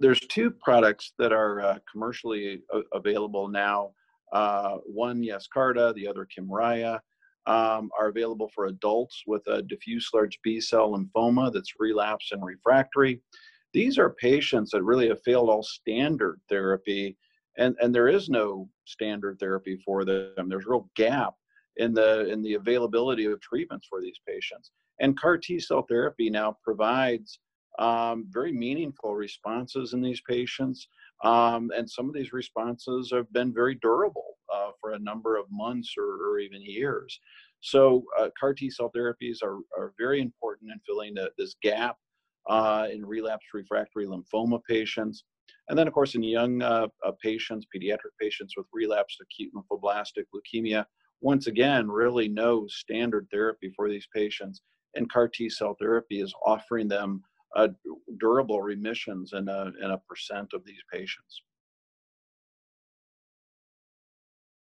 there's two products that are uh, commercially available now. Uh, one, Yescarta, the other, Kymriah, um, are available for adults with a diffuse large B cell lymphoma that's relapsed and refractory. These are patients that really have failed all standard therapy, and, and there is no standard therapy for them. There's a real gap in the in the availability of treatments for these patients. And CAR T cell therapy now provides um, very meaningful responses in these patients. Um, and some of these responses have been very durable uh, for a number of months or, or even years. So, uh, CAR T cell therapies are, are very important in filling the, this gap uh, in relapsed refractory lymphoma patients. And then, of course, in young uh, uh, patients, pediatric patients with relapsed acute lymphoblastic leukemia, once again, really no standard therapy for these patients. And CAR T cell therapy is offering them durable remissions in a, in a percent of these patients.